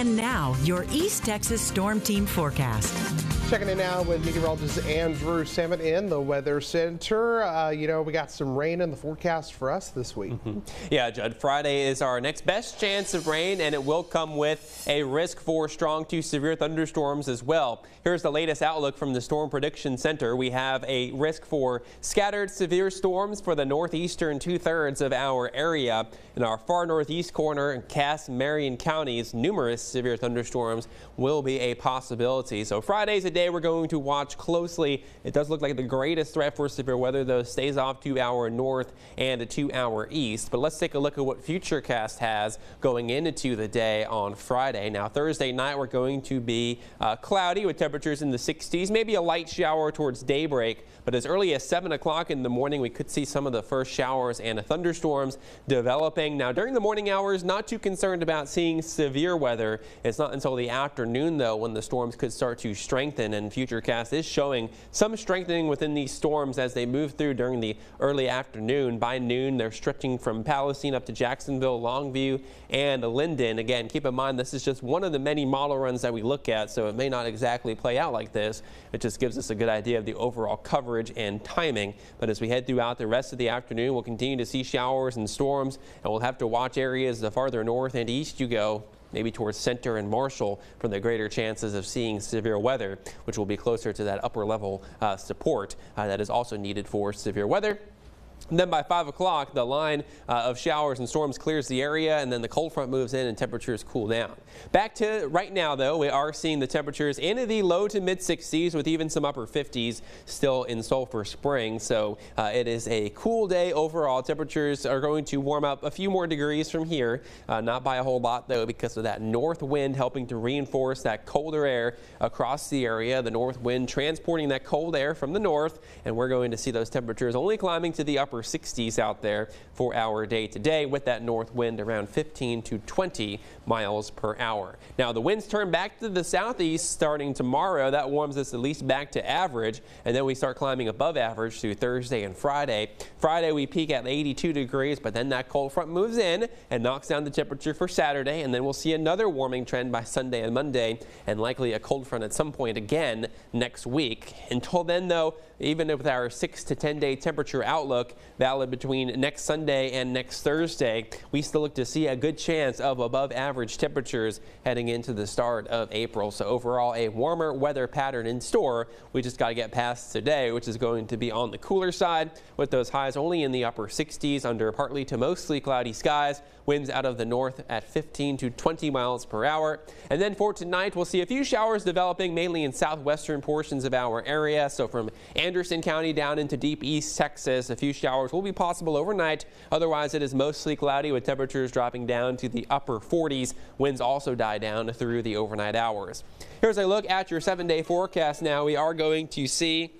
And now, your East Texas Storm Team forecast. Checking in now with meteorologist Andrew Salmon in the Weather Center. Uh, you know, we got some rain in the forecast for us this week. Mm -hmm. Yeah, Judd, Friday is our next best chance of rain, and it will come with a risk for strong to severe thunderstorms as well. Here's the latest outlook from the Storm Prediction Center. We have a risk for scattered severe storms for the northeastern two-thirds of our area. In our far northeast corner Cass, Marion counties, numerous severe thunderstorms will be a possibility. So Friday's a day we're going to watch closely. It does look like the greatest threat for severe weather, though, stays off to our north and to our east. But let's take a look at what Futurecast has going into the day on Friday. Now, Thursday night, we're going to be uh, cloudy with temperatures in the 60s, maybe a light shower towards daybreak. But as early as 7 o'clock in the morning, we could see some of the first showers and thunderstorms developing. Now, during the morning hours, not too concerned about seeing severe weather. It's not until the afternoon, though, when the storms could start to strengthen and Futurecast is showing some strengthening within these storms as they move through during the early afternoon. By noon, they're stretching from Palestine up to Jacksonville, Longview, and Linden. Again, keep in mind this is just one of the many model runs that we look at, so it may not exactly play out like this. It just gives us a good idea of the overall coverage and timing. But as we head throughout the rest of the afternoon, we'll continue to see showers and storms, and we'll have to watch areas the farther north and east you go maybe towards Center and Marshall for the greater chances of seeing severe weather, which will be closer to that upper level uh, support uh, that is also needed for severe weather. And then by 5 o'clock, the line uh, of showers and storms clears the area, and then the cold front moves in and temperatures cool down. Back to right now, though, we are seeing the temperatures in the low to mid 60s with even some upper 50s still in Sulphur Springs. So uh, it is a cool day overall. Temperatures are going to warm up a few more degrees from here, uh, not by a whole lot, though, because of that north wind helping to reinforce that colder air across the area. The north wind transporting that cold air from the north, and we're going to see those temperatures only climbing to the upper upper 60s out there for our day today with that north wind around 15 to 20 miles per hour. Now the winds turn back to the southeast starting tomorrow. That warms us at least back to average and then we start climbing above average through Thursday and Friday. Friday we peak at 82 degrees but then that cold front moves in and knocks down the temperature for Saturday and then we'll see another warming trend by Sunday and Monday and likely a cold front at some point again next week. Until then though, even with our 6 to 10 day temperature outlook, valid between next Sunday and next Thursday. We still look to see a good chance of above average temperatures heading into the start of April. So overall, a warmer weather pattern in store. We just got to get past today, which is going to be on the cooler side with those highs only in the upper 60s under partly to mostly cloudy skies. Winds out of the north at 15 to 20 miles per hour. And then for tonight, we'll see a few showers developing mainly in southwestern portions of our area. So from Anderson County down into deep east Texas, a few showers showers will be possible overnight. Otherwise, it is mostly cloudy with temperatures dropping down to the upper 40s. Winds also die down through the overnight hours. Here's a look at your seven day forecast now. We are going to see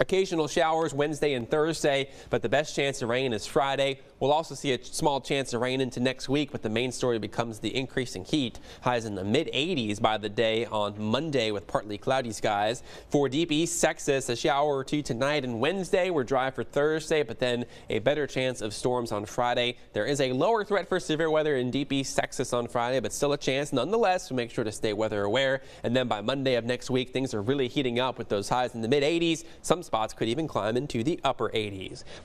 Occasional showers Wednesday and Thursday, but the best chance of rain is Friday. We'll also see a small chance of rain into next week, but the main story becomes the increasing heat. Highs in the mid 80s by the day on Monday with partly cloudy skies. For deep east Texas, a shower or two tonight and Wednesday. We're dry for Thursday, but then a better chance of storms on Friday. There is a lower threat for severe weather in deep east Texas on Friday, but still a chance nonetheless. So make sure to stay weather aware. And then by Monday of next week, things are really heating up with those highs in the mid 80s. Some spots could even climb into the upper 80s.